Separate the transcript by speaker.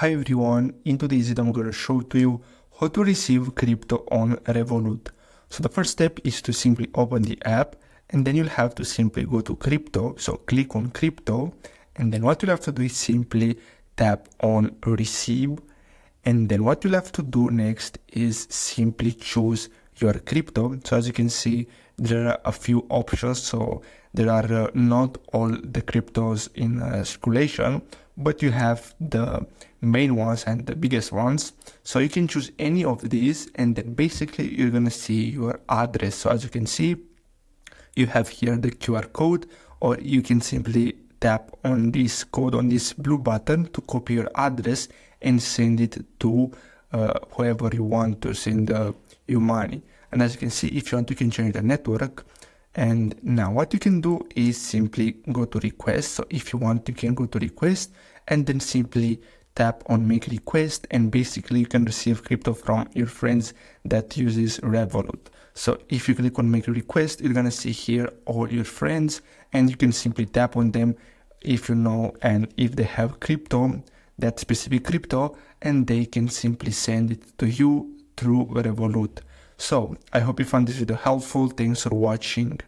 Speaker 1: Hi everyone, in today's video I'm going to show to you how to receive crypto on Revolut. So the first step is to simply open the app and then you'll have to simply go to crypto. So click on crypto and then what you'll have to do is simply tap on receive and then what you'll have to do next is simply choose your crypto. So as you can see, there are a few options. So there are uh, not all the cryptos in uh, circulation, but you have the main ones and the biggest ones. So you can choose any of these and then basically you're gonna see your address. So as you can see, you have here the QR code or you can simply tap on this code on this blue button to copy your address and send it to uh, whoever you want to send uh, your money. And as you can see, if you want, you can change the network. And now what you can do is simply go to request. So if you want, you can go to request and then simply tap on make request and basically you can receive crypto from your friends that uses Revolut. So if you click on make request, you're gonna see here all your friends and you can simply tap on them if you know and if they have crypto, that specific crypto, and they can simply send it to you through Revolut. So I hope you found this video helpful. Thanks for watching.